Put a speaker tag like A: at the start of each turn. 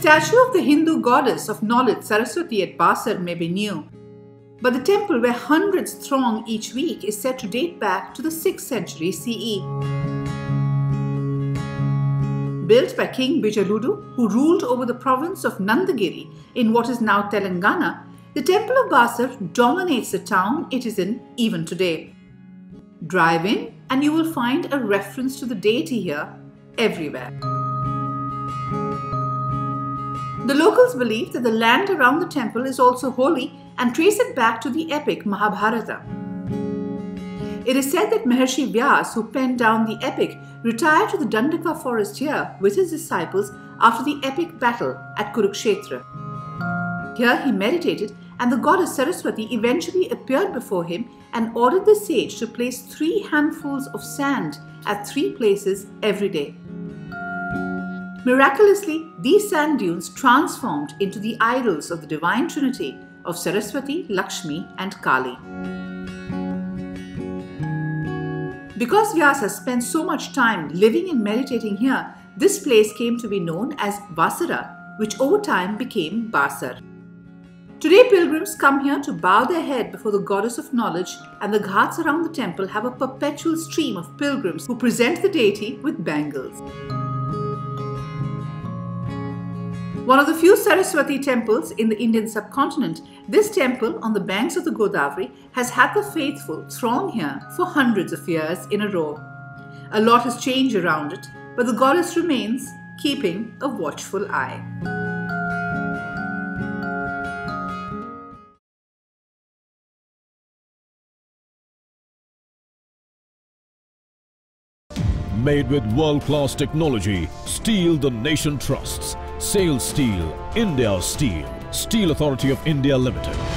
A: statue of the Hindu goddess of knowledge Saraswati at Basar may be new, but the temple where hundreds throng each week is said to date back to the 6th century CE. Built by King Bijaludu, who ruled over the province of Nandagiri in what is now Telangana, the Temple of Basar dominates the town it is in even today. Drive in and you will find a reference to the deity here everywhere. The locals believe that the land around the temple is also holy and trace it back to the epic Mahabharata. It is said that Maharshi Vyas, who penned down the epic, retired to the Dandaka forest here with his disciples after the epic battle at Kurukshetra. Here he meditated, and the goddess Saraswati eventually appeared before him and ordered the sage to place three handfuls of sand at three places every day. Miraculously, these sand dunes transformed into the idols of the Divine Trinity of Saraswati, Lakshmi, and Kali. Because Vyas has spent so much time living and meditating here, this place came to be known as Basara, which over time became Basar. Today, pilgrims come here to bow their head before the goddess of knowledge, and the ghats around the temple have a perpetual stream of pilgrims who present the deity with bangles. One of the few Saraswati temples in the Indian subcontinent, this temple on the banks of the Godavari has had the faithful throng here for hundreds of years in a row. A lot has changed around it, but the goddess remains, keeping a watchful eye.
B: Made with world-class technology, steel the nation trusts. SAIL Steel, India Steel, Steel Authority of India Limited.